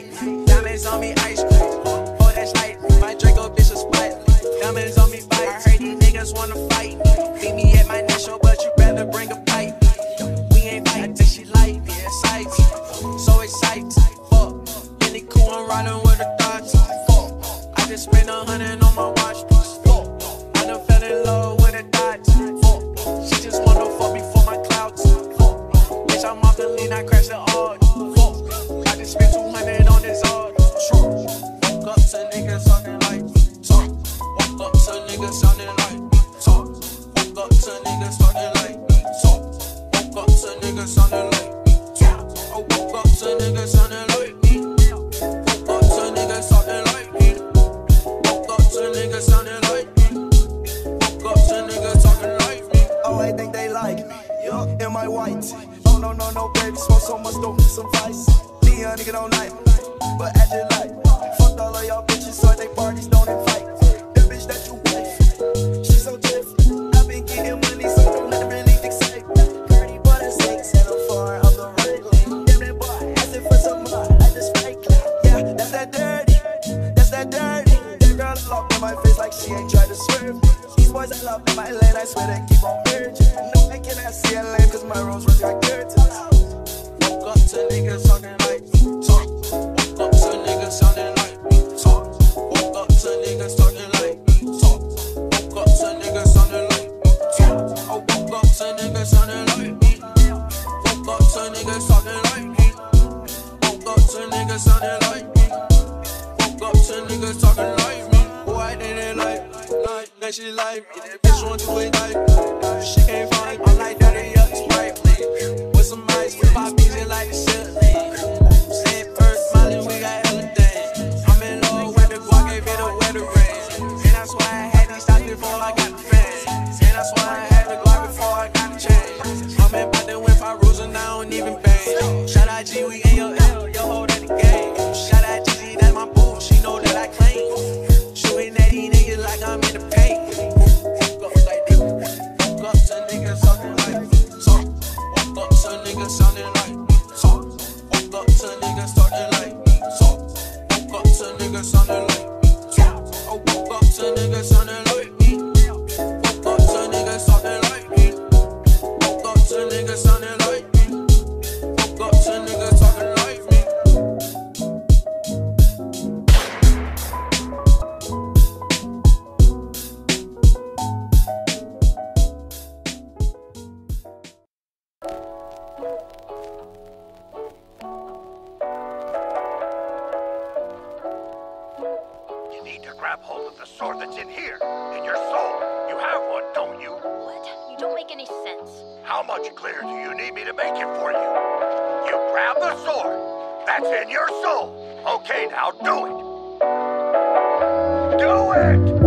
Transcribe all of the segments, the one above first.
tight. Diamonds on me, ice cream. hold that light. My Draco bitch is wet. Diamonds on me, bite. I heard these niggas wanna fight. don't know, baby, smoke so much don't need some vice. Me a nigga don't like, but at the she like, bitch want to play knife. It.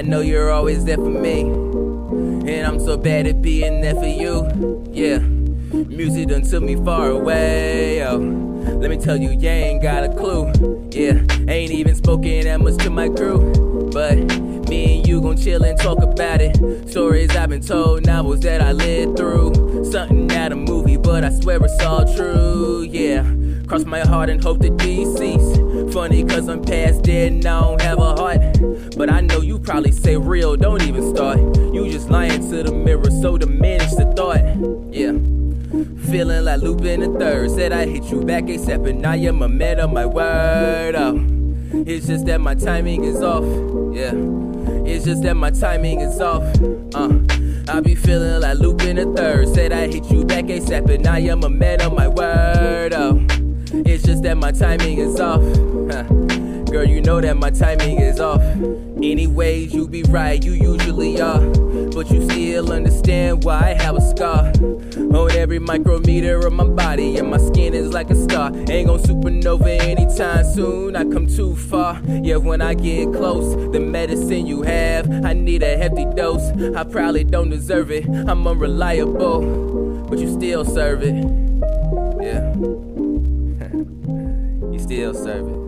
I know you're always there for me. And I'm so bad at being there for you. Yeah. Music done took me far away. Yo. Let me tell you, you ain't got a clue. Yeah. Ain't even spoken that much to my crew. But me and you gon' chill and talk about it. Stories I've been told, novels that I lived through. Something out a movie, but I swear it's all true. Yeah. Cross my heart and hope that deceased. Funny cause I'm past dead and I don't have a heart. But I know you probably say real, don't even start. You just lying to the mirror, so diminish the thought. Yeah. Feeling like Lupin the third. Said I hit you back ASAP, and now you're my man of my word. Oh. It's just that my timing is off. Yeah. It's just that my timing is off. Uh. I be feeling like Lupin the third. Said I hit you back ASAP, and now you're my man of my word. Oh. Just that my timing is off. Girl, you know that my timing is off. Anyways, you be right, you usually are. But you still understand why I have a scar on every micrometer of my body, and my skin is like a star. Ain't gon' supernova anytime soon. I come too far. Yeah, when I get close, the medicine you have, I need a hefty dose. I probably don't deserve it. I'm unreliable, but you still serve it. Still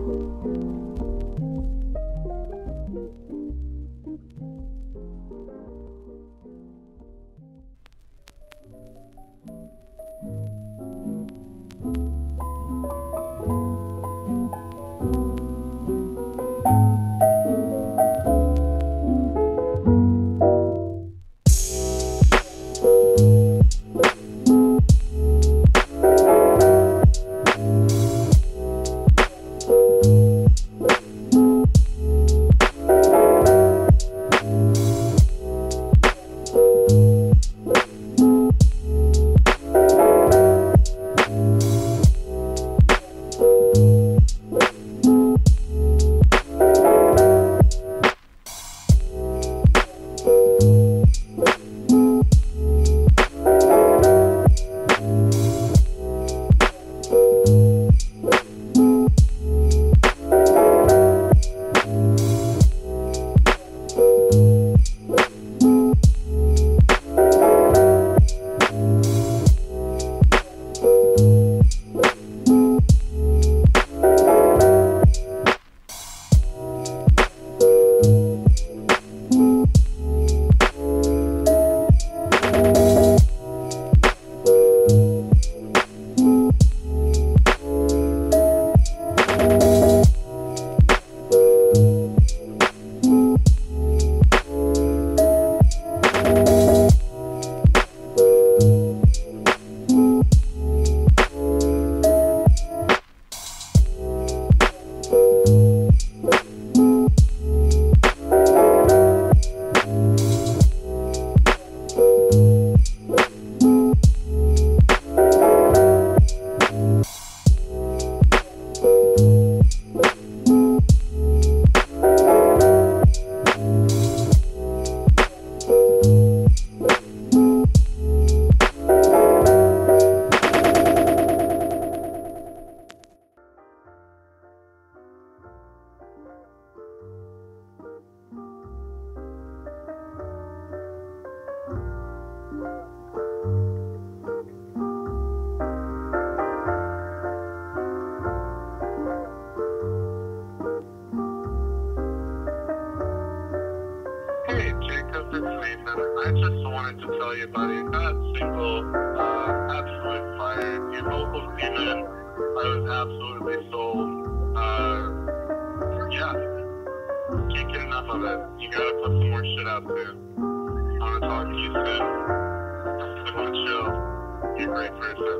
serve it. of it. You gotta put some more shit out soon. I'm gonna talk to you soon. I'm gonna chill. You're a great person.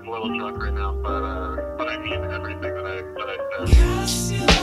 I'm a little drunk right now, but uh, but I mean everything that I that I said.